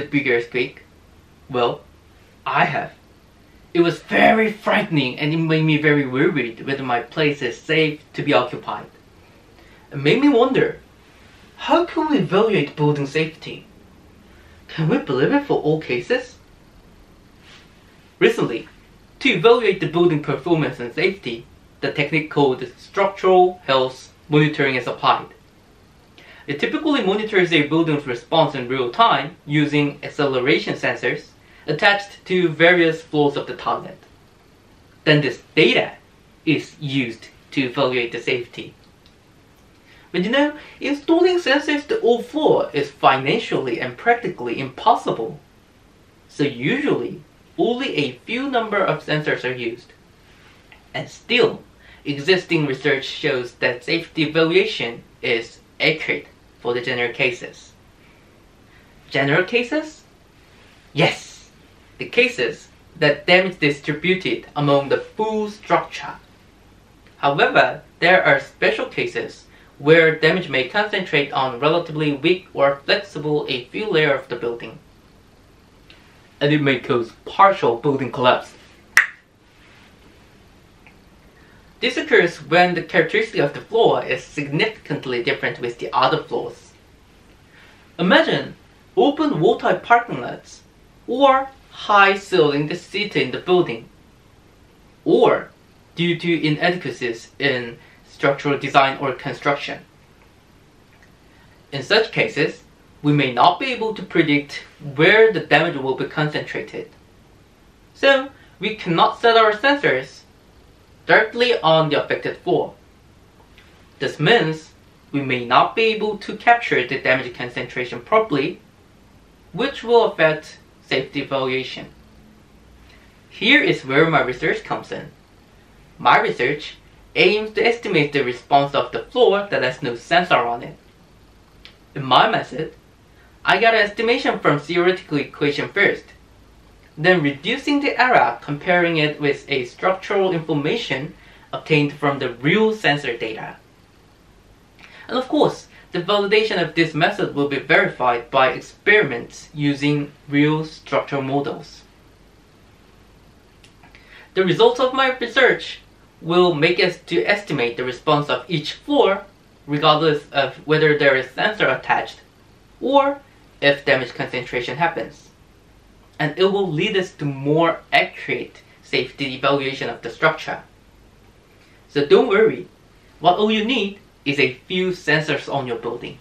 big earthquake? Well, I have. It was very frightening and it made me very worried whether my place is safe to be occupied. It made me wonder, how can we evaluate building safety? Can we believe it for all cases? Recently, to evaluate the building performance and safety, the technique called structural health monitoring is applied. It typically monitors a building's response in real time using acceleration sensors attached to various floors of the toilet. Then this data is used to evaluate the safety. But you know, installing sensors to all floors is financially and practically impossible. So usually, only a few number of sensors are used. And still, existing research shows that safety evaluation is accurate for the general cases. General cases? Yes, the cases that damage distributed among the full structure. However, there are special cases where damage may concentrate on relatively weak or flexible a few layers of the building. And it may cause partial building collapse. This occurs when the characteristic of the floor is significantly different with the other floors. Imagine open wall-type parking lots or high ceilinged city in the building or due to inadequacies in structural design or construction. In such cases, we may not be able to predict where the damage will be concentrated. So, we cannot set our sensors directly on the affected floor. This means we may not be able to capture the damage concentration properly, which will affect safety evaluation. Here is where my research comes in. My research aims to estimate the response of the floor that has no sensor on it. In my method, I got an estimation from theoretical equation first, then reducing the error comparing it with a structural information obtained from the real sensor data. And of course, the validation of this method will be verified by experiments using real structural models. The results of my research will make us to estimate the response of each floor regardless of whether there is sensor attached or if damage concentration happens. And it will lead us to more accurate safety evaluation of the structure. So don't worry, what all you need is a few sensors on your building.